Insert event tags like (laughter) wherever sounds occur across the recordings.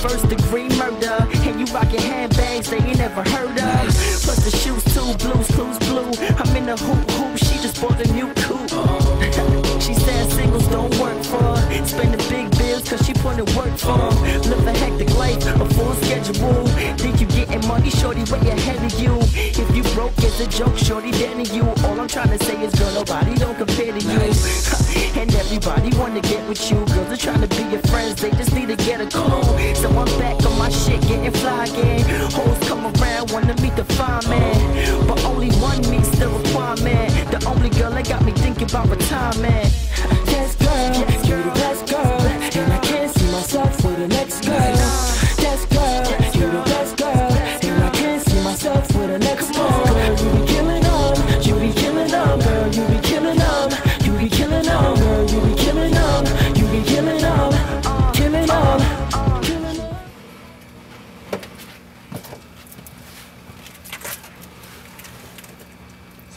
first degree murder. And you rockin' handbags they ain't never heard of. Plus the shoes too, blues, blues, blue. I'm in a hoop hoop, she just bought a new coupe. (laughs) she said singles don't work for her. Spending big bills cause she in work for. Live a hectic life, a full schedule. Think you getting money, shorty, way ahead of you. If you broke, it's a joke, shorty, then you. All I'm trying to say is, girl, nobody don't compare to you. (laughs) and everybody wanna get with you. Girls are trying to wanna meet the fine man. But only one meets the requirement. The only girl that got me thinking about retirement. Yes, girl, you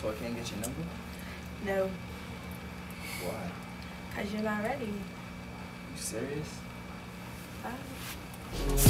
So I can't get your number? No, Why? because you're not ready. You serious? Bye.